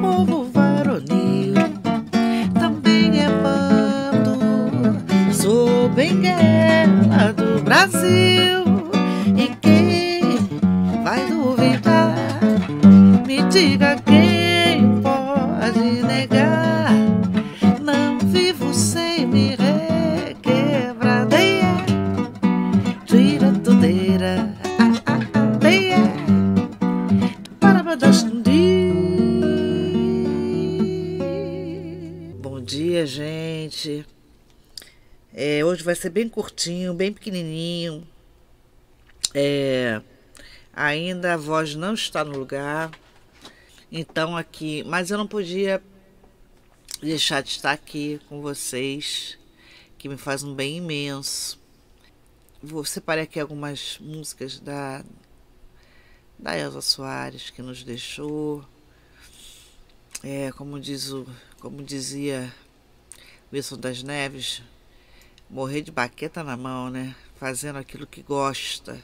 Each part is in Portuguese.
teu ser bem curtinho, bem pequenininho. É, ainda a voz não está no lugar. Então aqui, mas eu não podia deixar de estar aqui com vocês, que me faz um bem imenso. Vou separar aqui algumas músicas da da Elza Soares que nos deixou. É, como diz o, como dizia Wilson das Neves, morrer de baqueta na mão, né? Fazendo aquilo que gosta.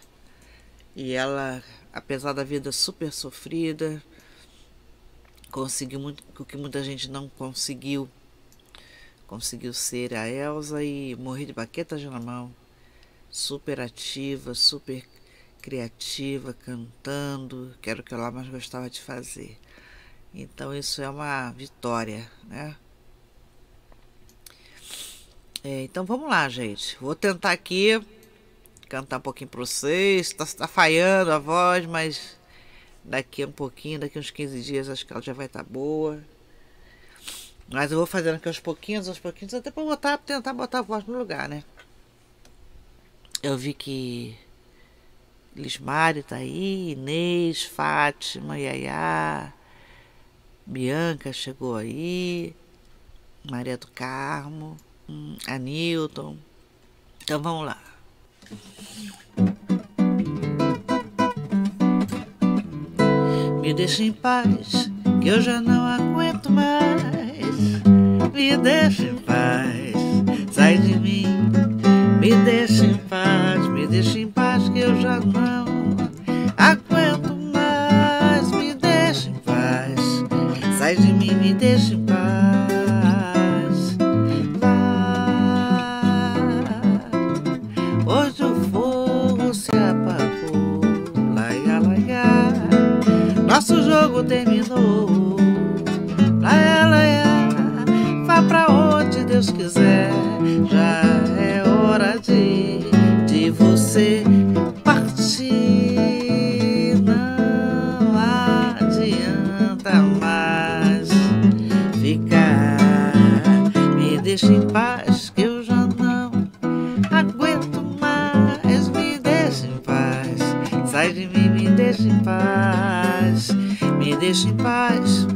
E ela, apesar da vida super sofrida, conseguiu muito, o que muita gente não conseguiu. Conseguiu ser a Elsa e morrer de baqueta na mão. Super ativa, super criativa, cantando, que era o que ela mais gostava de fazer. Então isso é uma vitória, né? É, então vamos lá, gente. Vou tentar aqui cantar um pouquinho para vocês. Está tá falhando a voz, mas daqui um pouquinho, daqui uns 15 dias, acho que ela já vai estar tá boa. Mas eu vou fazendo aqui aos pouquinhos, aos pouquinhos, até para botar, tentar botar a voz no lugar, né? Eu vi que Lismari tá aí, Inês, Fátima, Yaya, Bianca chegou aí, Maria do Carmo, hum, Anilton. Então vamos lá. Me deixa em paz, que eu já não aguento mais. Me deixa em paz, sai de mim. Me deixa em paz, me deixa em paz, que eu já não aguento mais. Me deixa em paz, sai de mim, me deixa em paz. Jogo terminou, laia, laia. Vá pra onde Deus quiser, Me deixa em paz,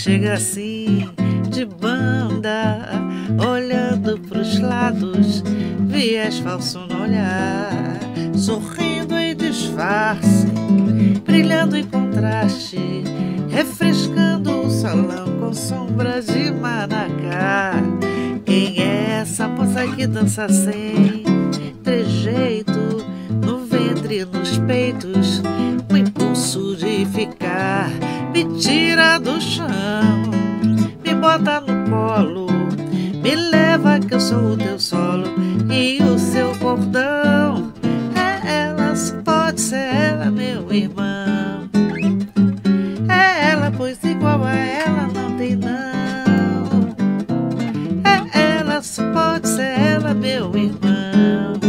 chega assim, de banda, olhando pros lados, viés falso no olhar, sorrindo em disfarce, brilhando em contraste, refrescando o salão com sombra de manacá. Quem é essa moça que dança sem do chão, me bota no colo, me leva que eu sou o teu solo e o seu cordão. É ela, pode ser ela, meu irmão. É ela, pois igual a ela não tem não. É ela, pode ser ela, meu irmão.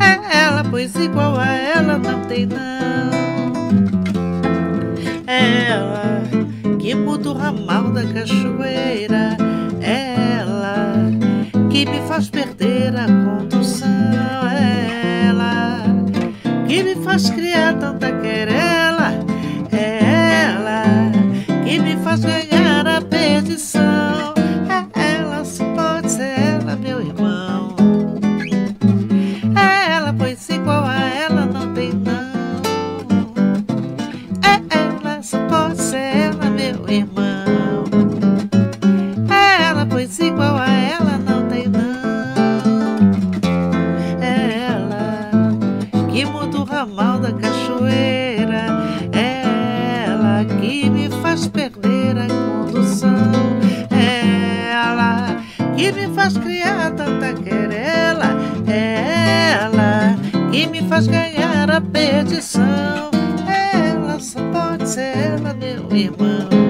É ela, pois igual a ela não tem não. É ela ramal da cachoeira. É ela que me faz perder a condução. É ela que me faz criar tanta querela. É ela que me faz ganhar faz criar tanta querela. É ela que me faz ganhar a perdição. Ela só pode ser ela, meu irmão.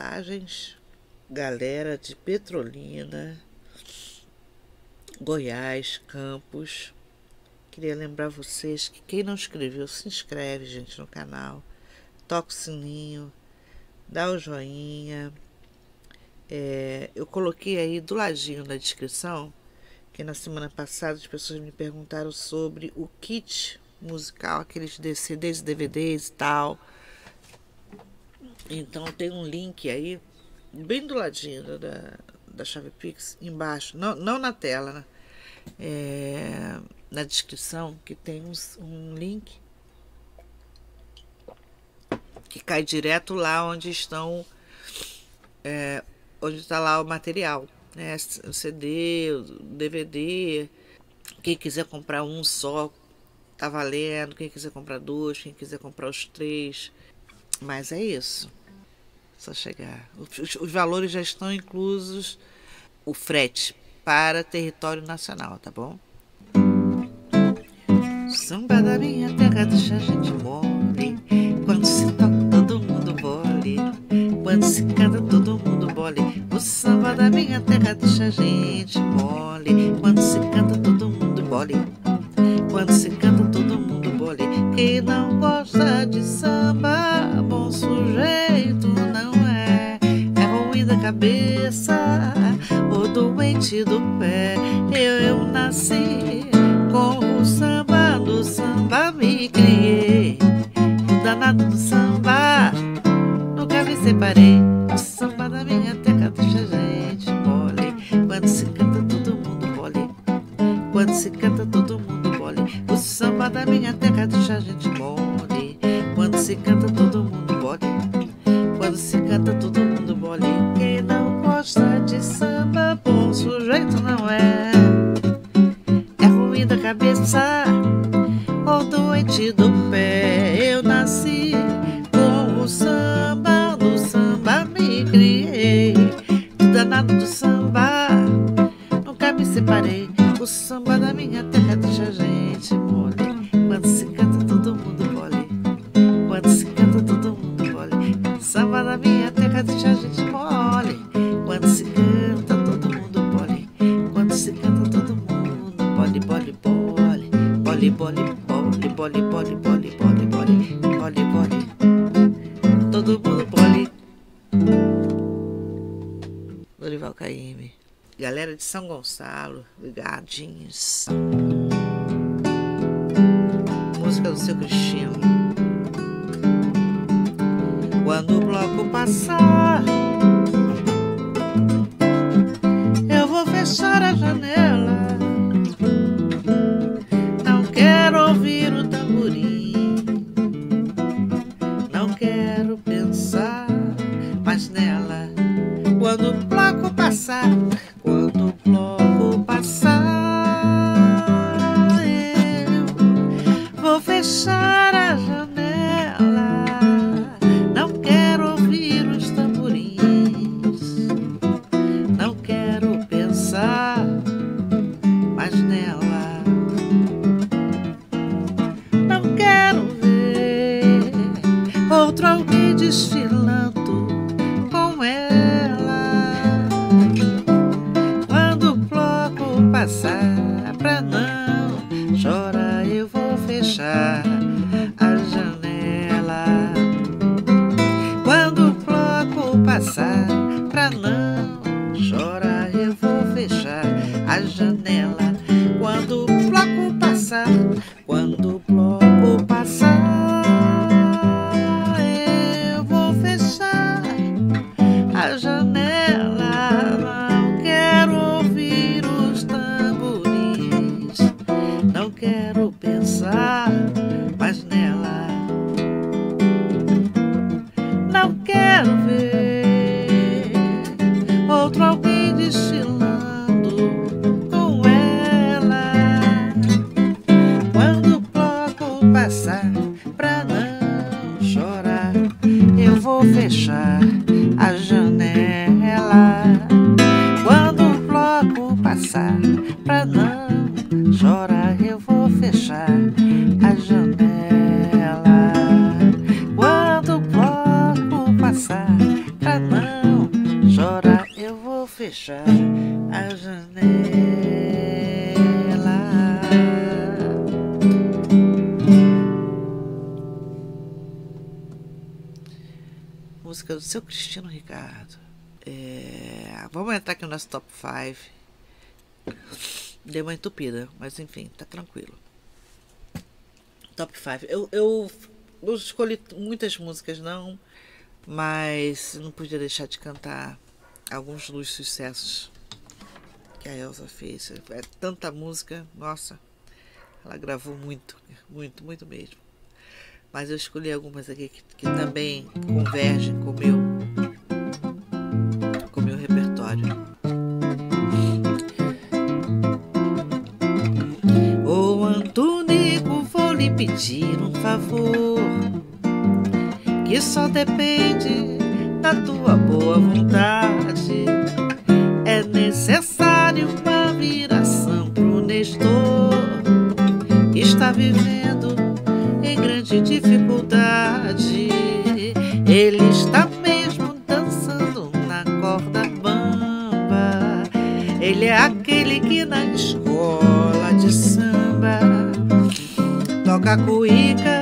Mensagens, galera de Petrolina, Goiás, Campos. Queria lembrar vocês que quem não inscreveu, se inscreve, gente, no canal. Toca o sininho, dá o joinha. É, eu coloquei aí do ladinho na descrição que na semana passada as pessoas me perguntaram sobre o kit musical, aqueles CDs, DVDs e tal. Então tem um link aí, bem do ladinho da, da chave Pix, embaixo, não, não na tela, né? É, na descrição, que tem um, um link que cai direto lá onde estão, é, onde está lá o material, né? O CD, o DVD. Quem quiser comprar um só, tá valendo. Quem quiser comprar dois, quem quiser comprar os três. Mas é isso. Só chegar. Os, os valores já estão inclusos o frete para território nacional, tá bom? Samba da minha terra deixa a gente mole. Quando se toca, todo mundo bole. Quando se canta, todo mundo bole. O samba da minha terra deixa a gente mole. Quando se canta, todo mundo bole. Quando se canta, todo mundo bole. Quem não gosta de samba, bom sujeito cabeça, o doente do pé. Eu, eu nasci com o samba, no samba me criei. O danado do samba, nunca me separei. O samba da minha terra deixa a gente mole. Quando se canta, todo mundo mole. Quando se canta, todo mundo mole. O samba da minha terra deixa a gente mole. Quando se canta, todo mole, mole. Mole, mole, mole, mole, mole, mole, mole, mole, mole, mole. Todo mundo mole. Dorival Caymmi. Galera de São Gonçalo, ligadinhos. Música do seu Cristino. Quando o bloco passar, não chorar, eu vou fechar Música do seu Cristino Ricardo. É, vamos entrar aqui no nosso top 5. Deu uma entupida, mas enfim, tá tranquilo. Top 5. Eu, eu, escolhi muitas músicas, não, mas não podia deixar de cantar alguns dos sucessos que a Elsa fez. É tanta música, nossa, ela gravou muito, muito, muito mesmo. Mas eu escolhi algumas aqui que, que também convergem com o meu, com o meu repertório. Ô Antônico, vou lhe pedir um favor que só depende da tua boa vontade. É necessário uma viração pro Nestor que está vivendo Ele está mesmo dançando na corda bamba. Ele é aquele que na escola de samba toca cuíca,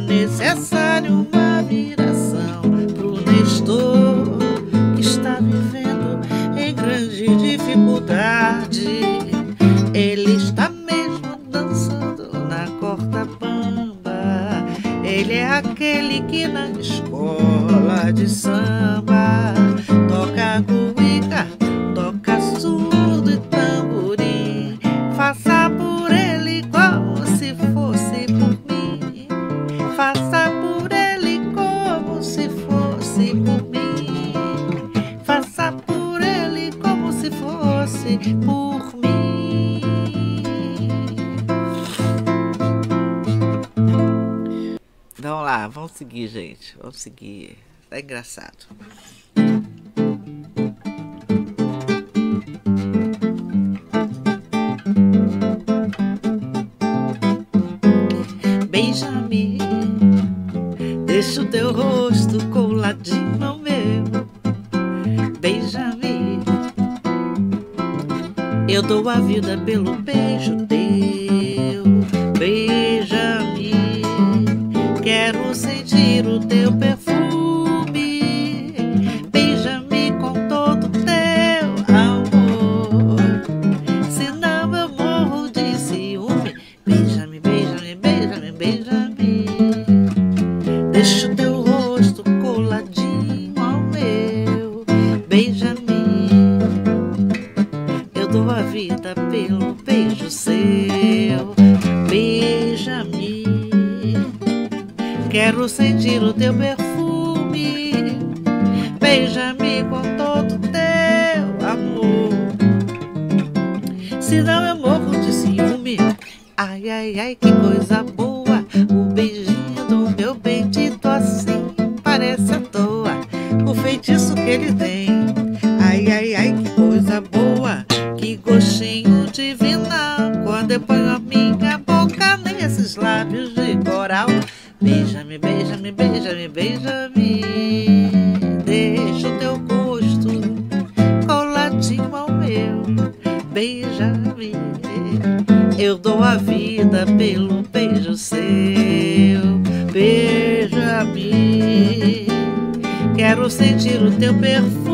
necesario. conseguir. É engraçado. Quero sentir o teu perfume. quero sentir o teu perfume.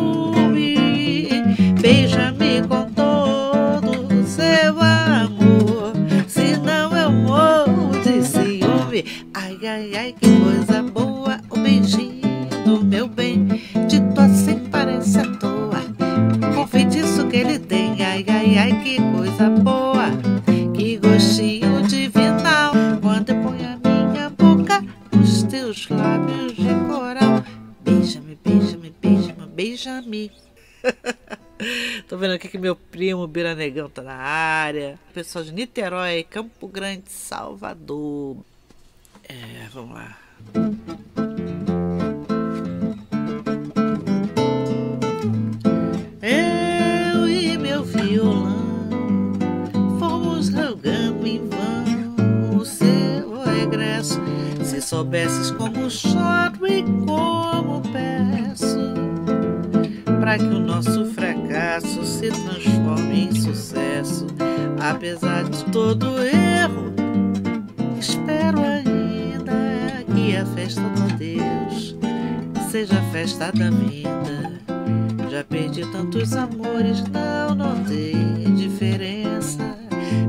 aqui que meu primo Biranegão tá na área. Pessoal de Niterói, Campo Grande, Salvador. É, vamos lá. Eu e meu violão fomos rogando em vão o seu regresso. Se soubesses como choro e como peço para que o nosso fracasso se transforme em sucesso. Apesar de todo erro, espero ainda que a festa do Deus seja a festa da vida. Já perdi tantos amores, não notei diferença.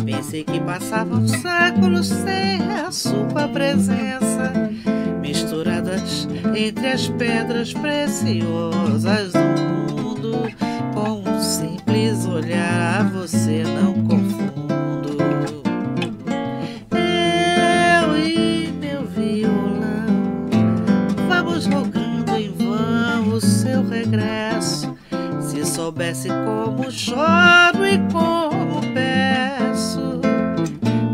Pensei que passavam séculos sem a sua presença, misturadas entre as pedras preciosas do simples olhar a você não confundo. Eu e meu violão vamos rogando em vão o seu regresso. Se soubesse como choro e como peço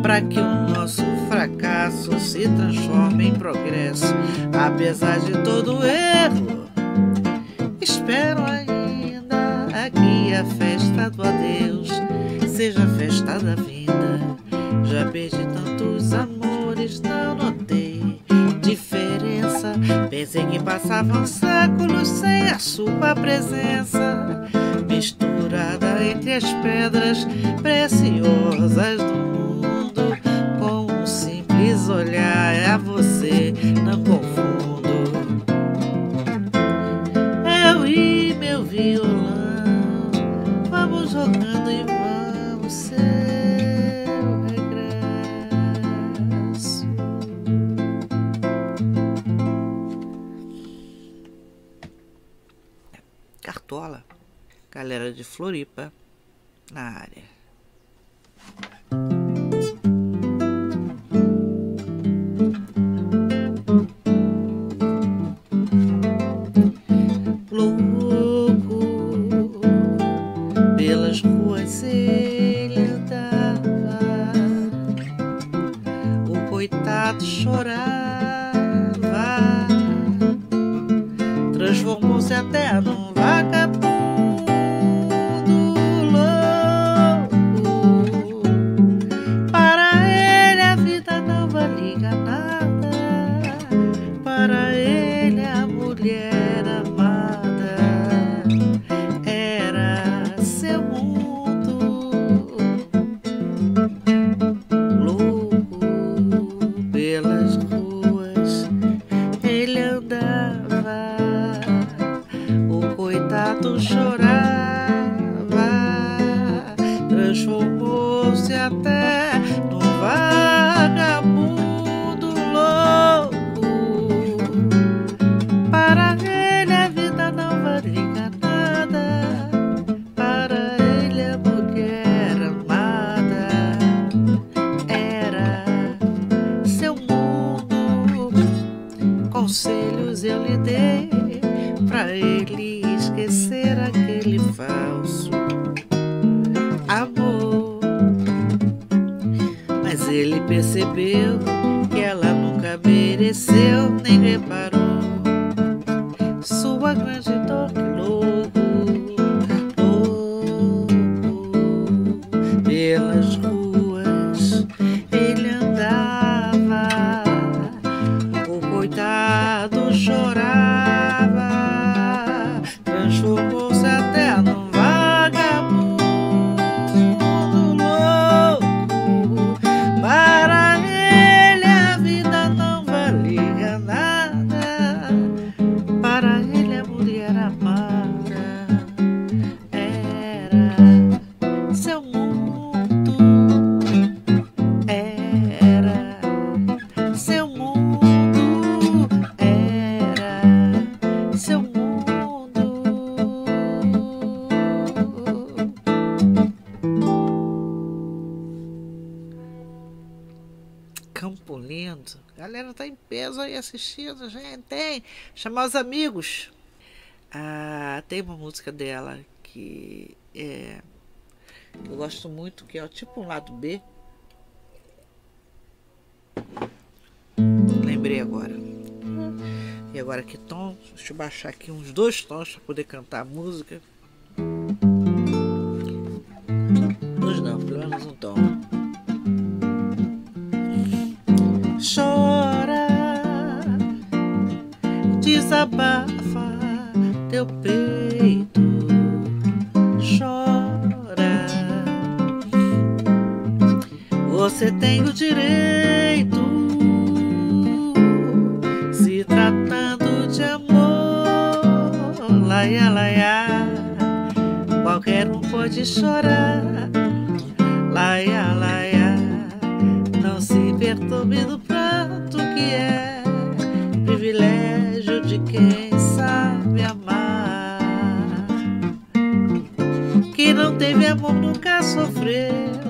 para que o nosso fracasso se transforme em progresso, apesar de todo erro. Do adeus seja a festa da vida. Já perdi tantos amores, não notei diferença. Pensei que passavam séculos sem a sua presença, misturada entre as pedras preciosas do mundo. Com um simples olhar a você, não confundo. Eu e meu violão, galera de Floripa na área. Transformou-se até num Campo Lindo. Galera tá em peso aí assistindo, gente. Tem. Chamar os amigos. Ah, tem uma música dela que é. Eu gosto muito, que é tipo um lado B. Lembrei agora. E agora que tom? Deixa eu baixar aqui uns dois tons para poder cantar a música. Dois não, pelo menos um tom. Chora, desabafa teu peito, Você tem o direito, se tratando de amor, laia, laia. Qualquer um pode chorar, laia, laia. Não se perturbe do pranto que é privilégio de quem sabe amar. Que não teve amor nunca sofreu,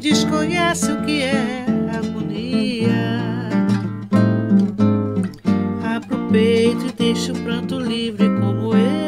desconhece o que é agonia. Abra o peito e deixe o pranto livre como eu.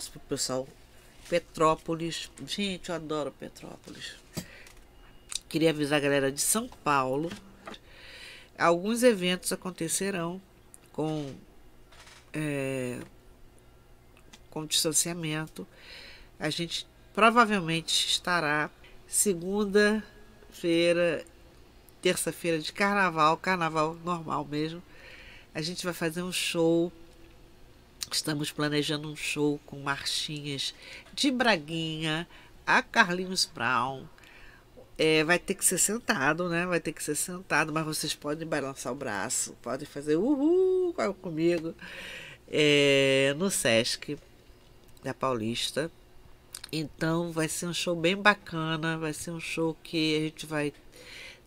Abraço pro pessoal Petrópolis. Gente, eu adoro Petrópolis. Queria avisar a galera de São Paulo. Alguns eventos acontecerão com, é, com distanciamento. A gente provavelmente estará segunda-feira, terça-feira de carnaval, carnaval normal mesmo. A gente vai fazer um show Estamos planejando um show com marchinhas de Braguinha, a Carlinhos Brown. É, vai ter que ser sentado, né? Vai ter que ser sentado, mas vocês podem balançar o braço, podem fazer uhul comigo é, no Sesc da Paulista. Então vai ser um show bem bacana, vai ser um show que a gente vai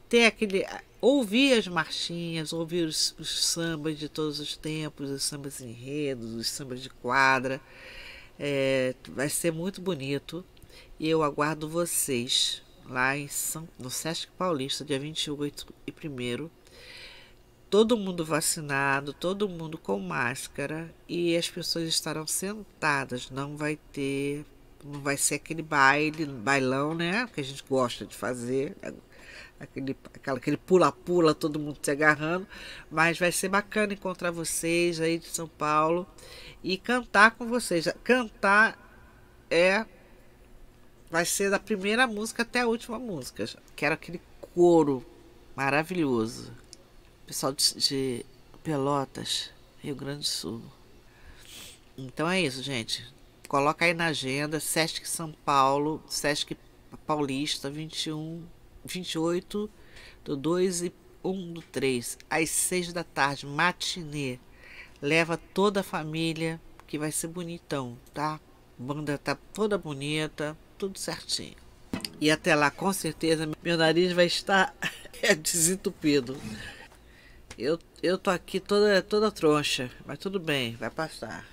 ter aquele ouvir as marchinhas, ouvir os, os, sambas de todos os tempos, os sambas enredos, os sambas de quadra. É, vai ser muito bonito. E eu aguardo vocês lá em São, no Sesc Paulista, dia 28 e 1 Todo mundo vacinado, todo mundo com máscara e as pessoas estarão sentadas, não vai ter, não vai ser aquele baile, bailão, né, que a gente gosta de fazer aquele aquele pula-pula, todo mundo se agarrando, mas vai ser bacana encontrar vocês aí de São Paulo e cantar com vocês. Cantar é vai ser da primeira música até a última música. Quero aquele coro maravilhoso. Pessoal de, de Pelotas, Rio Grande do Sul. Então é isso, gente. Coloca aí na agenda Sesc São Paulo, Sesc Paulista, 21 28 do 2 e 1 do 3, às 6 da tarde, matinê. Leva toda a família, que vai ser bonitão, tá? A banda tá toda bonita, tudo certinho. E até lá, com certeza, meu nariz vai estar desentupido. Eu, eu tô aqui toda, toda troncha, mas tudo bem, vai passar.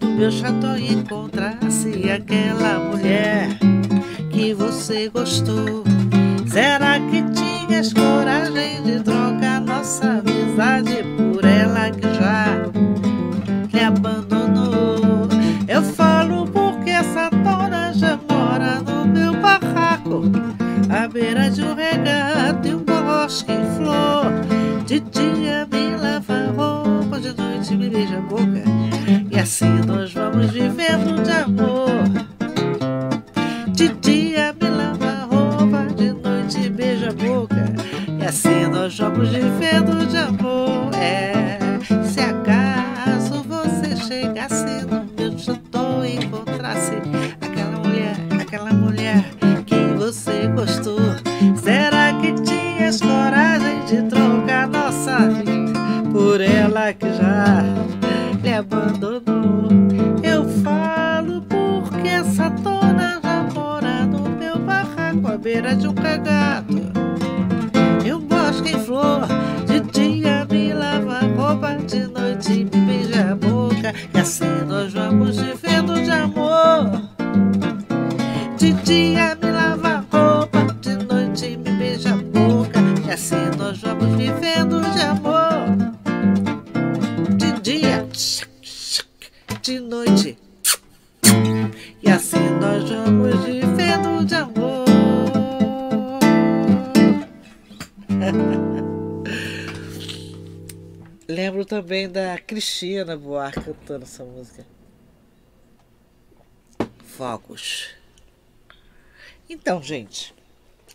No meu chateau encontrasse aquela mulher que você gostou, será que tinhas coragem de trocar nossa amizade por ela que já lhe abandonou? Eu falo porque essa dona já mora no meu barraco, à beira de um regato e um bosque em flor. De dia me lava roupa, de noite me beija a boca, assim nós vamos vivendo de amor. De dia me lava roupa, de noite beija a boca. E assim nós vamos vivendo de amor. Também da Cristina Buarque cantando essa música. Fogos. Então, gente,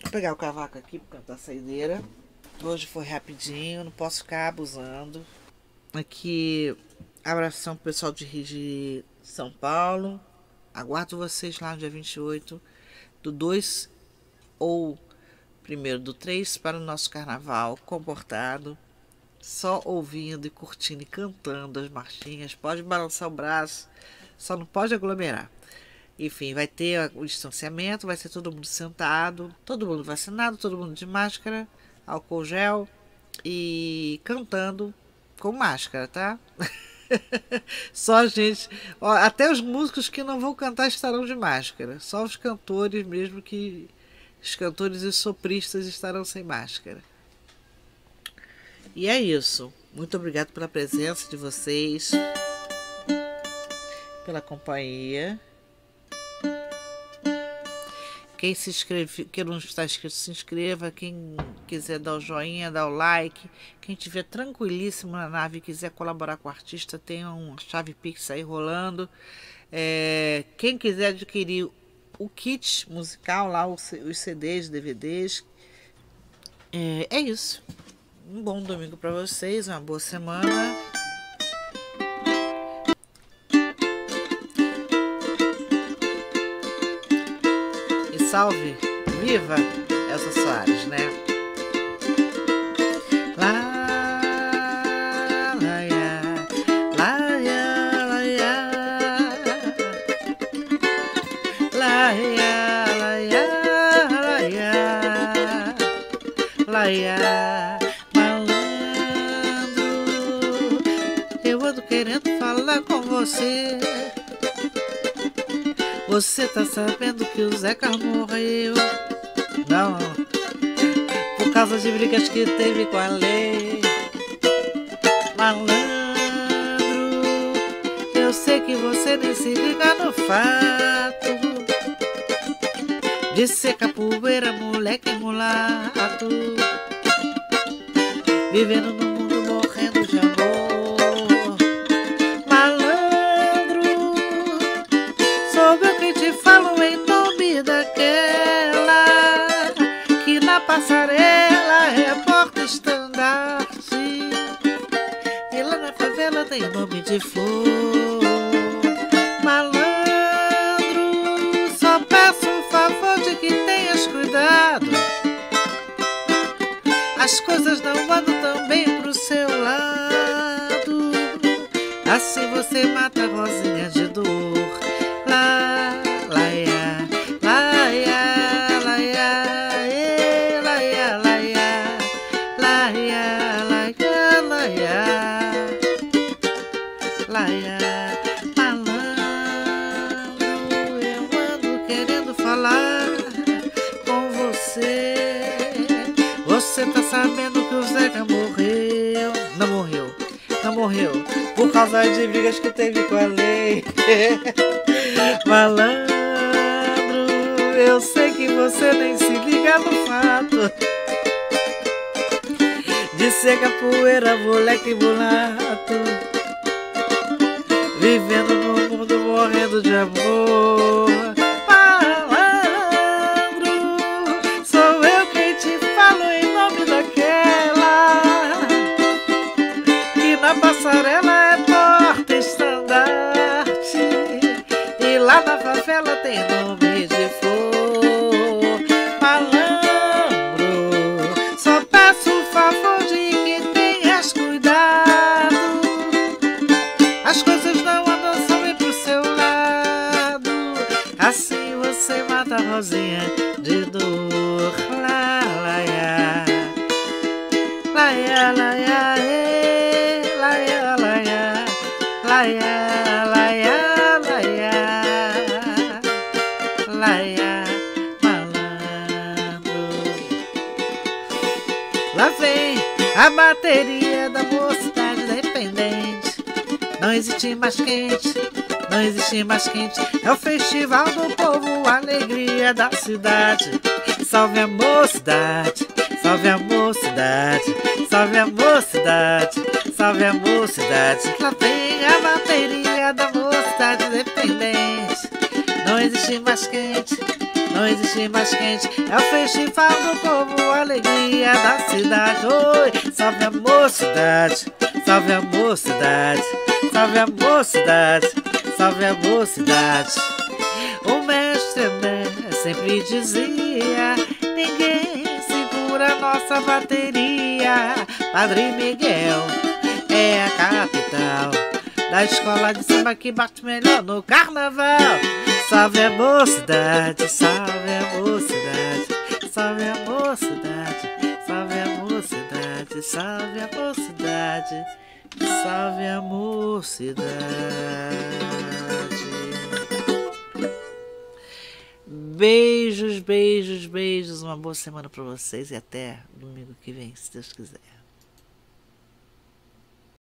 vou pegar o cavaco aqui para cantar a saideira. Hoje foi rapidinho, não posso ficar abusando. Aqui, abração pro pessoal de Rio de São Paulo. Aguardo vocês lá no dia 28 do 2 ou primeiro do 3 para o nosso carnaval comportado. Só ouvindo e curtindo e cantando as marchinhas. Pode balançar o braço, só não pode aglomerar. Enfim, vai ter o distanciamento, vai ser todo mundo sentado, todo mundo vacinado, todo mundo de máscara, álcool gel e cantando com máscara, tá? Só gente, ó, até os músicos que não vão cantar estarão de máscara. Só os cantores mesmo que os cantores e sopristas estarão sem máscara. E é isso. Muito obrigado pela presença de vocês, pela companhia. Quem se inscreve, quem não está inscrito, se inscreva. Quem quiser dar o joinha, dá o like. Quem estiver tranquilíssimo na nave e quiser colaborar com o artista, tem uma chave Pix aí rolando. É, quem quiser adquirir o kit musical lá, os CDs, DVDs. É, é isso. Um bom domingo para vocês, uma boa semana. E salve, viva Elsa Soares, né? Você. Você tá sabendo que o Zeca morreu? Não, por causa de brigas que teve com a lei. Malandro, eu sei que você nem se liga no fato de ser capoeira, moleque mulato, vivendo no de flor. Malandro, só peço um favor de que tenhas cuidado. As coisas não andam tão bem pro seu lado. Assim você mata a Rosinha tá sabendo que o Zeca morreu? Não morreu, não morreu. Por causa de brigas que teve com a lei. Malandro, eu sei que você nem se liga no fato de ser capoeira, moleque mulato, vivendo no mundo morrendo de amor. pelo bateria da mocidade dependente. Não existe mais quente, não existe mais quente. É o festival do povo, a alegria da cidade. Salve a mocidade, salve a mocidade, salve a mocidade, salve a mocidade. Lá vem a bateria da mocidade dependente. Não existe mais quente, não existe mais quente. É o festival do povo, a alegria da cidade. Oi, salve a mocidade, salve a mocidade, salve a mocidade, salve a mocidade. O mestre André sempre dizia: ninguém segura nossa bateria. Padre Miguel é a capital da escola de samba que bate melhor no carnaval. Salve a mocidade, salve a mocidade, salve a mocidade, salve a mocidade, salve a mocidade, salve a mocidade. Beijos, beijos, beijos. Uma boa semana para vocês e até domingo que vem, se Deus quiser.